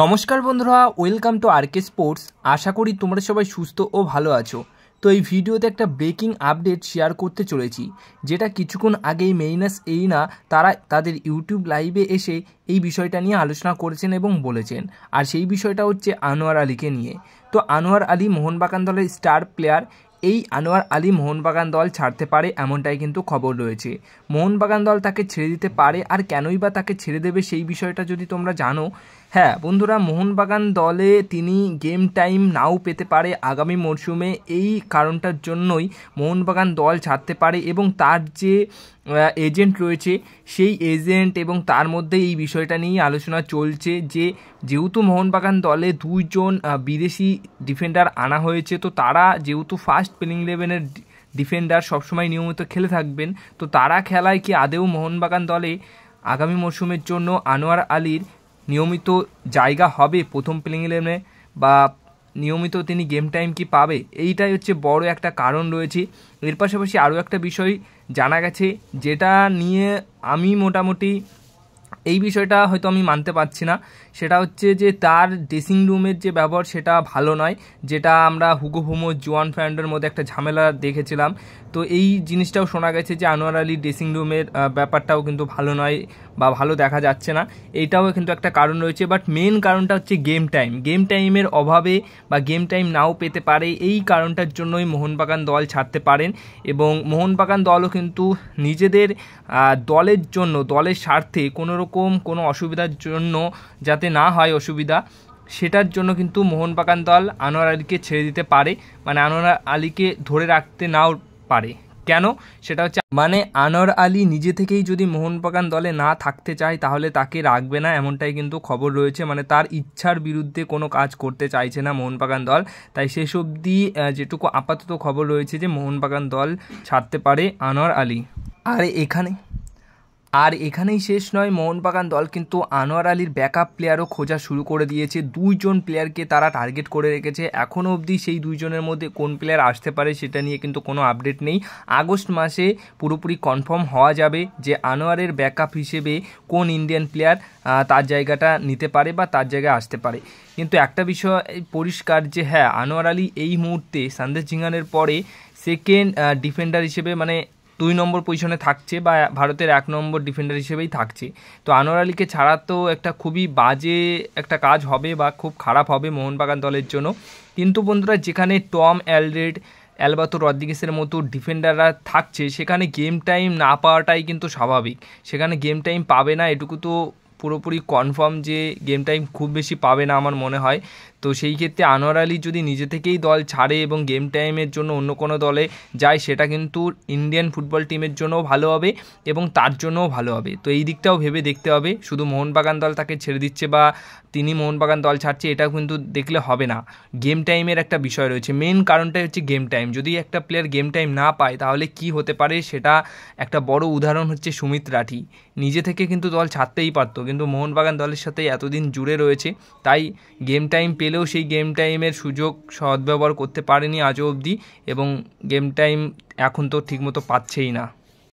নমস্কার বন্ধুরা welcome to RK sports আশা করি তোমরা সবাই সুস্থ ও ভালো আছো। তো এই ভিডিওতে একটা ব্রেকিং আপডেট শেয়ার করতে চলেছি, যেটা কিছুক্ষণ আগেই মেইনাস এইনা তারা তাদের ইউটিউব লাইভে এসে এই বিষয়টা নিয়ে আলোচনা করেছেন এবং বলেছেন। আর সেই বিষয়টা হচ্ছে আনোয়ার আলীকে নিয়ে। তো আনোয়ার আলী মোহনবাগান দলের স্টার প্লেয়ার এই আনোয়ার আলী মোহনবাগান দল ছাড়তে পারে এমনটাই কিন্তু খবর রয়েছে। মোহনবাগান দল তাকে ছেড়ে দিতে পারে, আর কেনই বা তাকে ছেড়ে দেবে সেই বিষয়টা যদি তোমরা জানো হ্যাঁ বন্ধুরা, মোহনবাগান দলে তিনি গেম টাইম নাও পেতে পারে আগামী মরশুমে। এই কারণটার জন্যই মোহনবাগান দল ছাড়তে পারে এবং তার যে এজেন্ট রয়েছে, সেই এজেন্ট এবং তার মধ্যে এই বিষয়টা নিয়ে আলোচনা চলছে যে, যেহেতু মোহনবাগান দলে দুইজন বিদেশি ডিফেন্ডার আনা হয়েছে, তো তারা যেহেতু ফার্স্ট প্লেইং ইলেভেনের ডিফেন্ডার সবসময় নিয়মিত খেলে থাকবেন, তো তারা খেলায় কি আদেও মোহনবাগান দলে আগামী মরশুমের জন্য আনোয়ার আলীর নিয়মিত জায়গা হবে প্রথম প্লেইং ইলেভেনে বা নিয়মিত তিনি গেম টাইম কি পাবে, এইটাই হচ্ছে বড় একটা কারণ রয়েছে। এর পাশাপাশি আরও একটা বিষয় জানা গেছে, যেটা নিয়ে আমি মোটামুটি এই বিষয়টা হয়তো আমি মানতে পারছি না। সেটা হচ্ছে যে তার ড্রেসিং রুমের যে ব্যবহার, সেটা ভালো নয়। যেটা আমরা হুগো হুমো জোয়ান ফ্যান্ডের মধ্যে একটা ঝামেলা দেখেছিলাম। তো এই জিনিসটাও শোনা গেছে যে আনোয়ার আলী ড্রেসিং রুমের ব্যাপারটাও কিন্তু ভালো নয় বা ভালো দেখা যাচ্ছে না। এইটাও কিন্তু একটা কারণ রয়েছে। বাট মেন কারণটা হচ্ছে গেম টাইম গেম টাইমের অভাবে বা গেম টাইম নাও পেতে পারে। এই কারণটার জন্যই মোহনবাগান দল ছাড়তে পারেন এবং মোহনবাগান দলও কিন্তু নিজেদের দলের জন্য, দলের স্বার্থে কোনো রকম কোনো অসুবিধার জন্য যাতে না হয় অসুবিধা, সেটার জন্য কিন্তু মোহনবাগান দল আনোয়ার আলীকে ছেড়ে দিতে পারে। মানে আনোয়ার আলীকে ধরে রাখতে নাও পারে। কেন? সেটা হচ্ছে মানে আনোয়ার আলী নিজে থেকেই যদি মোহনবাগান দলে না থাকতে চায়, তাহলে তাকে রাখবে না এমনটাই কিন্তু খবর রয়েছে। মানে তার ইচ্ছার বিরুদ্ধে কোনো কাজ করতে চাইছে না মোহনবাগান দল। তাই শেষ অবধি যেটুকু আপাতত খবর রয়েছে যে মোহনবাগান দল ছাড়তে পারে আনোয়ার আলী। আর এখানে আর এখানেই শেষ নয়, মোহনবাগান দল কিন্তু আনোয়ার আলীর ব্যাকআপ প্লেয়ারও খোঁজা শুরু করে দিয়েছে। দুইজন প্লেয়ারকে তারা টার্গেট করে রেখেছে। এখনও অবধি সেই দুইজনের মধ্যে কোন প্লেয়ার আসতে পারে সেটা নিয়ে কিন্তু কোনো আপডেট নেই। আগস্ট মাসে পুরোপুরি কনফার্ম হওয়া যাবে যে আনোয়ারের ব্যাকআপ হিসেবে কোন ইন্ডিয়ান প্লেয়ার তার জায়গাটা নিতে পারে বা তার জায়গায় আসতে পারে। কিন্তু একটা বিষয় পরিষ্কার যে হ্যাঁ আনোয়ার আলী এই মুহূর্তে সন্দেশ জিঙ্গানের পরে সেকেন্ড ডিফেন্ডার হিসেবে মানে দুই নম্বর পজিশনে থাকছে বা ভারতের এক নম্বর ডিফেন্ডার হিসেবেই থাকছে। তো আনোয়ার আলীকে ছাড়া তো একটা খুবই বাজে একটা কাজ হবে বা খুব খারাপ হবে মোহনবাগান দলের জন্য। কিন্তু বন্ধুরা, যেখানে টম অ্যালরেড অ্যালবাতো রদ্রিগেসের মতো ডিফেন্ডাররা থাকছে, সেখানে গেম টাইম না পাওয়াটাই কিন্তু স্বাভাবিক। সেখানে গেম টাইম পাবে না, এটুকু তো পুরোপুরি কনফার্ম যে গেম টাইম খুব বেশি পাবে না আমার মনে হয়। তো সেই ক্ষেত্রে আনোয়ার আলী যদি নিজে থেকেই দল ছাড়ে এবং গেম টাইমের জন্য অন্য কোনো দলে যায়, সেটা কিন্তু ইন্ডিয়ান ফুটবল টিমের জন্যও ভালো হবে এবং তার জন্যও ভালো হবে। তো এই দিকটাও ভেবে দেখতে হবে। শুধু মোহনবাগান দল তাকে ছেড়ে দিচ্ছে বা তিনি মোহনবাগান দল ছাড়ছে, এটাও কিন্তু দেখলে হবে না। গেম টাইমের একটা বিষয় রয়েছে। মেন কারণটাই হচ্ছে গেম টাইম যদি একটা প্লেয়ার গেম টাইম না পায়, তাহলে কি হতে পারে সেটা একটা বড় উদাহরণ হচ্ছে সুমিত রাঠি। নিজে থেকে কিন্তু দল ছাড়তেই পারতো, কিন্তু মোহনবাগান দলের সাথে এতদিন জুড়ে রয়েছে, তাই গেম টাইম পেলেও সেই গেম টাইমের সুযোগ সদ্ব্যবহার করতে পারেনি আজও অবধি এবং গেম টাইম এখন তো ঠিকমতো পাচ্ছেই না।